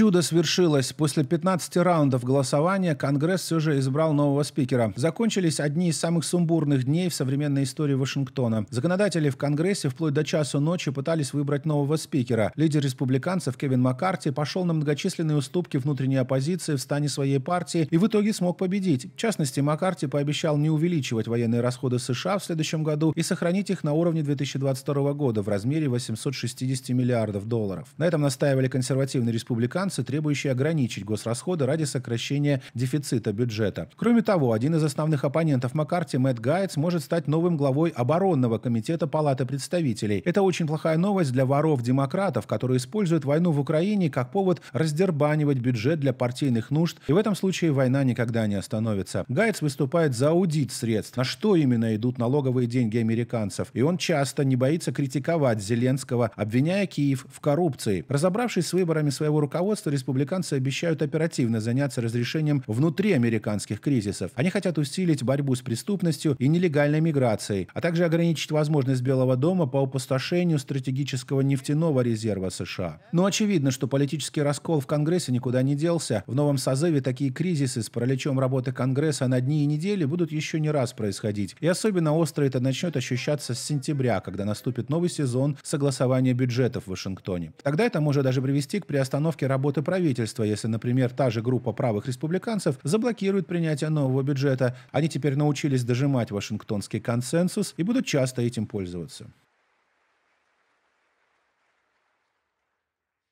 Чудо свершилось. После 15 раундов голосования Конгресс все же избрал нового спикера. Закончились одни из самых сумбурных дней в современной истории Вашингтона. Законодатели в Конгрессе вплоть до часу ночи пытались выбрать нового спикера. Лидер республиканцев Кевин Маккарти пошел на многочисленные уступки внутренней оппозиции в стане своей партии и в итоге смог победить. В частности, Маккарти пообещал не увеличивать военные расходы США в следующем году и сохранить их на уровне 2022 года в размере 860 миллиардов долларов. На этом настаивали консервативные республиканцы республиканцы, требующие ограничить госрасходы ради сокращения дефицита бюджета. Кроме того, один из основных оппонентов Маккарти, Мэтт Гайтс, может стать новым главой оборонного комитета Палаты представителей. Это очень плохая новость для воров-демократов, которые используют войну в Украине как повод раздербанивать бюджет для партийных нужд, и в этом случае война никогда не остановится. Гайтс выступает за аудит средств, на что именно идут налоговые деньги американцев, и он часто не боится критиковать Зеленского, обвиняя Киев в коррупции. Разобравшись с выборами своего руководства, руководства республиканцы обещают оперативно заняться разрешением внутриамериканских кризисов. Они хотят усилить борьбу с преступностью и нелегальной миграцией, а также ограничить возможность Белого дома по опустошению стратегического нефтяного резерва США. Но очевидно, что политический раскол в Конгрессе никуда не делся. В новом созыве такие кризисы с параличом работы Конгресса на дни и недели будут еще не раз происходить. И особенно остро это начнет ощущаться с сентября, когда наступит новый сезон согласования бюджетов в Вашингтоне. Тогда это может даже привести к приостановке работы правительства, если, например, та же группа правых республиканцев заблокирует принятие нового бюджета. Они теперь научились дожимать Вашингтонский консенсус и будут часто этим пользоваться.